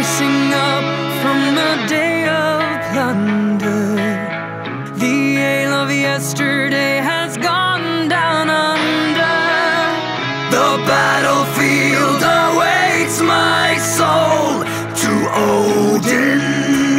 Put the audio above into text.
up from the day of plunder. The ale of yesterday has gone down under. The battlefield awaits my soul to Odin.